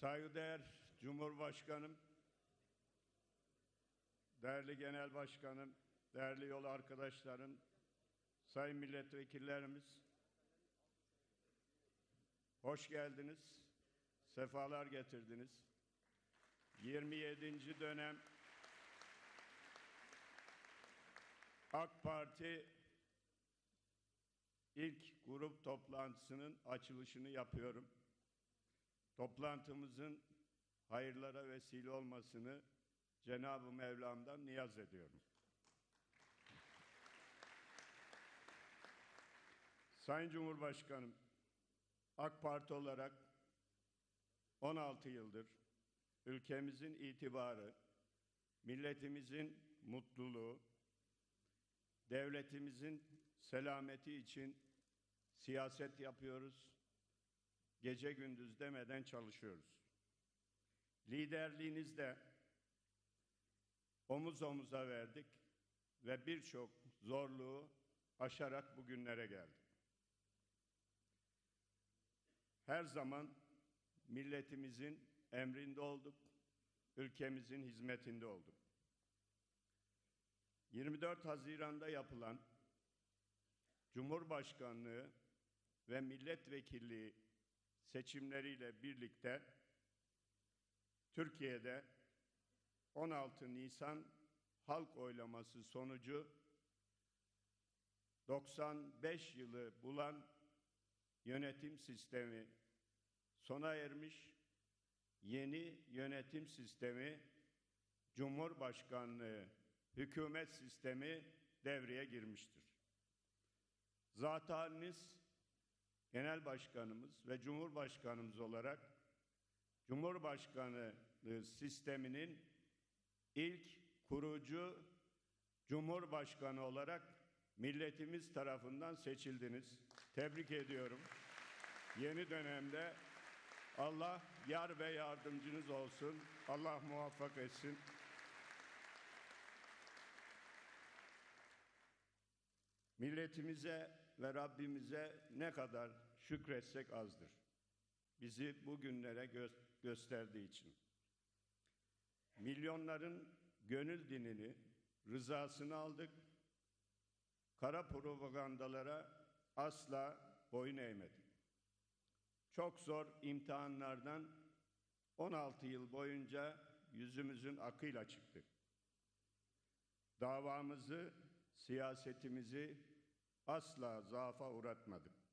Saygıdeğer Cumhurbaşkanım, değerli Genel Başkanım, değerli yol arkadaşlarım, sayın milletvekillerimiz, hoş geldiniz, sefalar getirdiniz. 27. dönem AK Parti ilk grup toplantısının açılışını yapıyorum. Toplantımızın hayırlara vesile olmasını Cenab-ı Mevlam'dan niyaz ediyorum. Sayın Cumhurbaşkanım, AK Parti olarak 16 yıldır ülkemizin itibarı, milletimizin mutluluğu, devletimizin selameti için siyaset yapıyoruz, gece gündüz demeden çalışıyoruz. Liderliğinizde omuz omuza verdik ve birçok zorluğu aşarak bugünlere geldik. Her zaman milletimizin emrinde olduk, ülkemizin hizmetinde olduk. 24 Haziran'da yapılan Cumhurbaşkanlığı ve milletvekilliği seçimleriyle birlikte Türkiye'de 16 Nisan halk oylaması sonucu 95 yılı bulan yönetim sistemi sona ermiş. Yeni yönetim sistemi Cumhurbaşkanlığı hükümet sistemi devreye girmiştir. Zat haliniz Genel Başkanımız ve Cumhurbaşkanımız olarak Cumhurbaşkanlığı sisteminin ilk kurucu Cumhurbaşkanı olarak milletimiz tarafından seçildiniz. Tebrik ediyorum. Yeni dönemde Allah yar ve yardımcınız olsun. Allah muvaffak etsin. Milletimize ve Rabbimize ne kadar şükretsek azdır. Bizi bugünlere gö- gösterdiği için. Milyonların gönül dinini, rızasını aldık. Kara propagandalara asla boyun eğmedik. Çok zor imtihanlardan 16 yıl boyunca yüzümüzün akıyla çıktık. Davamızı, siyasetimizi asla zaafa uğratmadık.